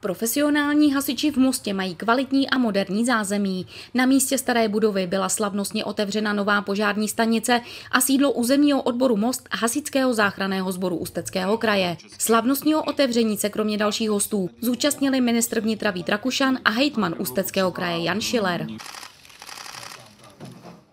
Profesionální hasiči v Mostě mají kvalitní a moderní zázemí. Na místě staré budovy byla slavnostně otevřena nová požární stanice a sídlo územního odboru Most Hasičského záchranného sboru Ústeckého kraje. Slavnostního otevření se kromě dalších hostů zúčastnili ministr vnitra Vít Rakušan a hejtman Ústeckého kraje Jan Schiller.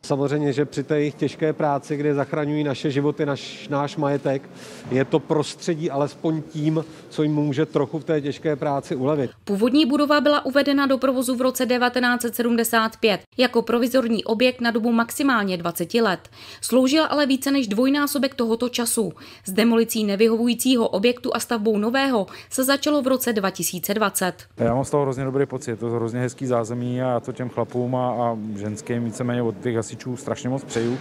Samozřejmě, že při té jejich těžké práci, kde zachraňují naše životy, naš, náš majetek, je to prostředí alespoň tím, co jim může trochu v té těžké práci ulevit. Původní budova byla uvedena do provozu v roce 1975 jako provizorní objekt na dobu maximálně 20 let. Sloužila ale více než dvojnásobek tohoto času. S demolicí nevyhovujícího objektu a stavbou nového se začalo v roce 2020. Já mám z toho hrozně dobrý pocit, je to hrozně hezký zázemí a já to těm chlapům a, a ženským víceméně od těch asi hasičů strašně moc přeju.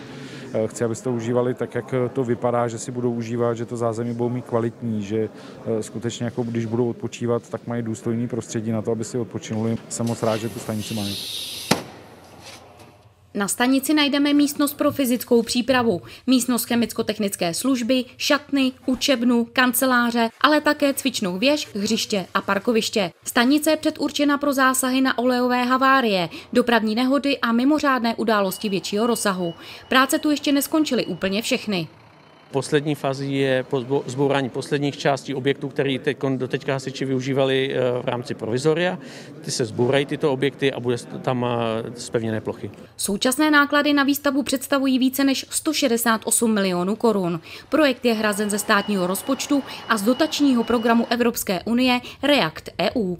Eh, chci, abyste to užívali tak, jak to vypadá, že si budou užívat, že to zázemí budou mít kvalitní, že eh, skutečně jako když budou odpočívat, tak mají důstojný prostředí na to, aby si odpočinuli. Jsem moc rád, že tu stanici mají. Na stanici najdeme místnost pro fyzickou přípravu, místnost chemicko-technické služby, šatny, učebnu, kanceláře, ale také cvičnou věž, hřiště a parkoviště. Stanice je předurčena pro zásahy na olejové havárie, dopravní nehody a mimořádné události většího rozsahu. Práce tu ještě neskončily úplně všechny. Poslední fázi je zbourání posledních částí objektů, které teď, do teďka hasiči využívali eh, v rámci provizoria. Ty se zbourají tyto objekty a bude tam spevněné eh, plochy. Současné náklady na výstavbu představují více než 168 milionů korun. Projekt je hrazen ze státního rozpočtu a z dotačního programu Evropské unie React EU.